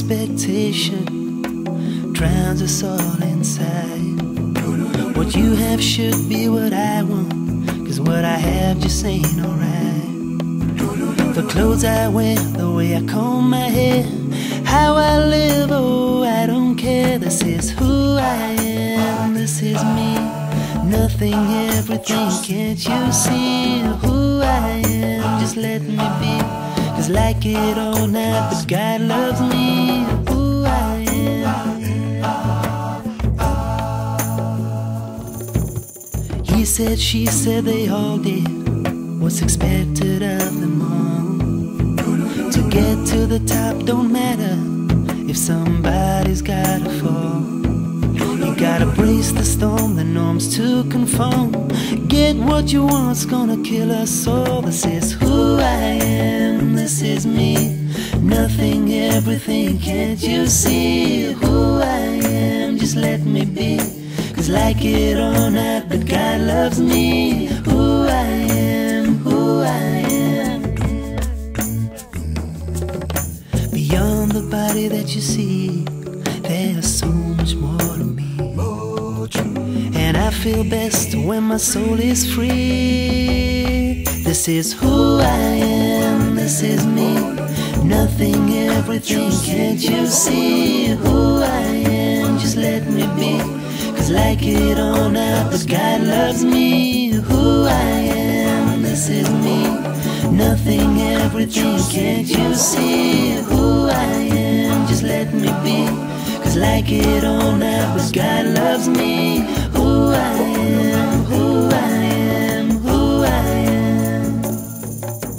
Expectation drowns us all inside. What you have should be what I want, cause what I have just ain't alright. The clothes I wear, the way I comb my hair, how I live, oh, I don't care. This is who I am, this is me. Nothing, everything, can't you see who I am? Just let me be. Cause like it or not, but God loves me, who I am. He said, she said, they all did what's expected of them all. To get to the top don't matter if somebody's gotta fall. You gotta brace the storm, the norms to conform. Get what you want's gonna kill us all. This is is me. Nothing, everything, can't you see who I am? Just let me be. Cause like it or not, but God loves me. Who I am, who I am. Beyond the body that you see, there's so much more to me. And I feel best when my soul is free. This is who I am, this is me. Nothing, everything, can't you see who I am? Just let me be. Cause like it or not, but God loves me. Who I am, this is me. Nothing, everything, can't you see who I am? Just let me be. Cause like it or not, but God loves me. Who I am, who I am,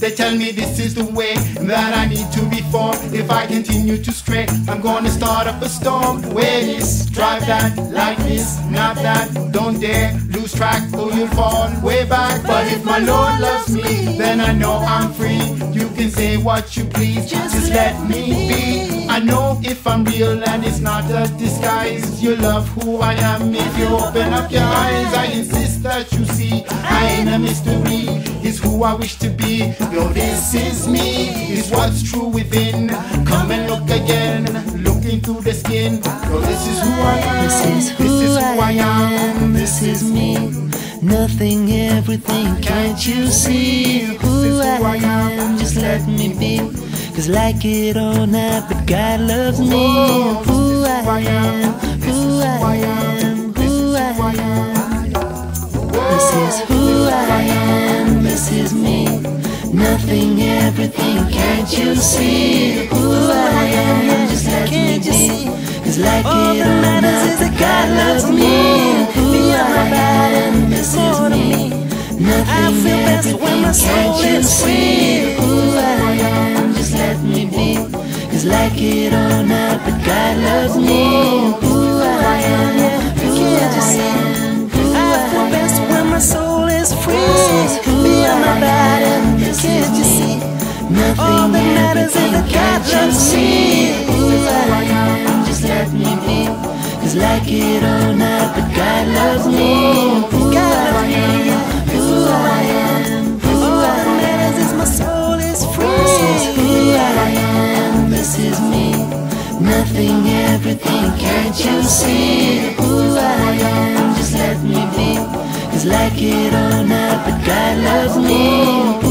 They tell me this is the way that I need to be for. If I continue to stray, I'm gonna start up a storm. Way this, drive that, like this, not that. Don't dare lose track or you'll fall way back. But if my Lord loves me, then I know I'm free. You can say what you please, just let me be. I know if I'm real and it's not a disguise. You love who I am if you open up your eyes. I insist that you see I ain't a mystery. It's who I wish to be. Yo, this is me. It's what's true within. Come and look again. Looking through the skin. Yo, this is who I am. This is who I am, this is me. Nothing, everything, can't you see who I am? Just let me be. Cause like it or not, but God loves me. Oh, who I am, who I am, you see who I am? Just let me be. Cause like it or not, but God loves me. Who I am, this is me. Nothing, everything, can't you see who I am? Just let me be. Cause like it or not, but God loves me. Who I am, who I am, who I feel best when my soul is free. Let me be. Cause like it or not, but God loves me. Who I am, who I am, who I am. is my soul is free. This is who I am, this is me. Nothing, everything, can't you see who I am? Just let me be. Cause like it or not, but God loves me.